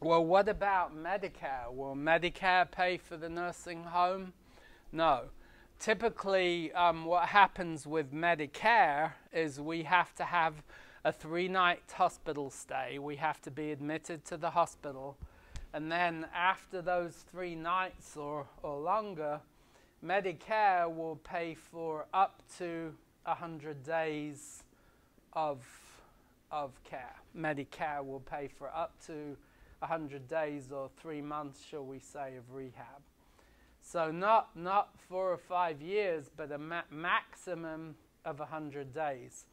Well, what about Medicare? Will Medicare pay for the nursing home? No. Typically, um, what happens with Medicare is we have to have a three night hospital stay. We have to be admitted to the hospital. And then, after those three nights or, or longer, Medicare will pay for up to 100 days of, of care. Medicare will pay for up to 100 days or three months, shall we say, of rehab. So not, not four or five years, but a ma maximum of 100 days.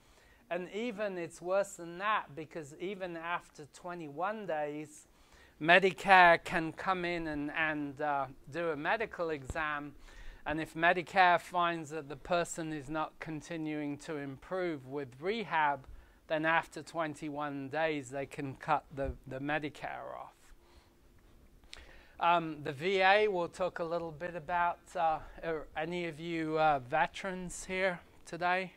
And even it's worse than that because even after 21 days, Medicare can come in and, and uh, do a medical exam. And if Medicare finds that the person is not continuing to improve with rehab, then after 21 days, they can cut the, the Medicare off. Um, the VA, we'll talk a little bit about. Uh, are any of you uh, veterans here today?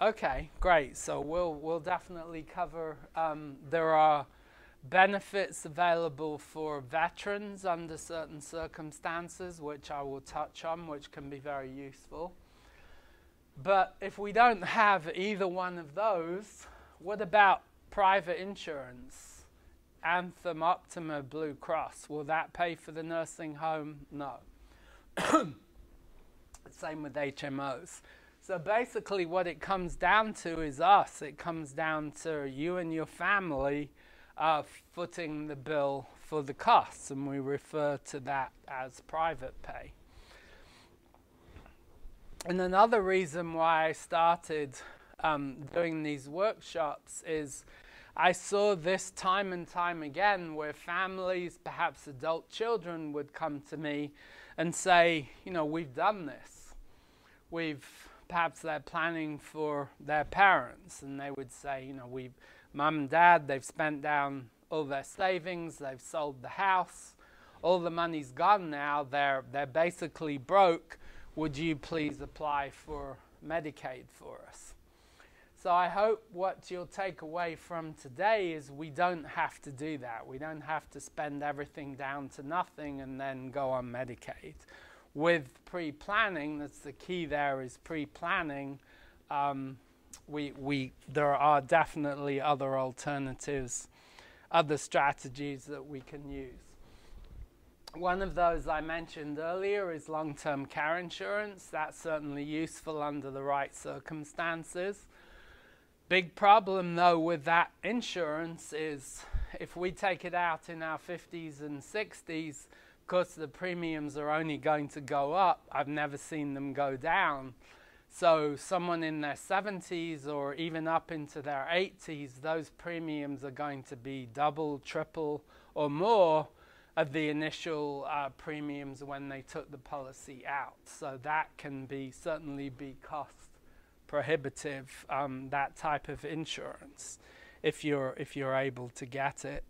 Okay, great. So we'll we'll definitely cover. Um, there are benefits available for veterans under certain circumstances, which I will touch on, which can be very useful. But if we don't have either one of those, what about private insurance? Anthem, Optima, Blue Cross, will that pay for the nursing home? No. Same with HMOs. So basically, what it comes down to is us. It comes down to you and your family uh, footing the bill for the costs, and we refer to that as private pay. And another reason why I started um, doing these workshops is I saw this time and time again where families, perhaps adult children, would come to me and say, you know, we've done this. We've perhaps they're planning for their parents, and they would say, you know, we've mum and dad, they've spent down all their savings, they've sold the house, all the money's gone now, they're, they're basically broke would you please apply for Medicaid for us? So I hope what you'll take away from today is we don't have to do that. We don't have to spend everything down to nothing and then go on Medicaid. With pre-planning, that's the key there is pre-planning. Um, we, we, there are definitely other alternatives, other strategies that we can use. One of those I mentioned earlier is long-term care insurance. That's certainly useful under the right circumstances. Big problem though with that insurance is if we take it out in our 50s and 60s, of course the premiums are only going to go up. I've never seen them go down. So someone in their 70s or even up into their 80s, those premiums are going to be double, triple, or more of the initial uh, premiums when they took the policy out. So that can be certainly be cost prohibitive, um, that type of insurance, if you're, if you're able to get it.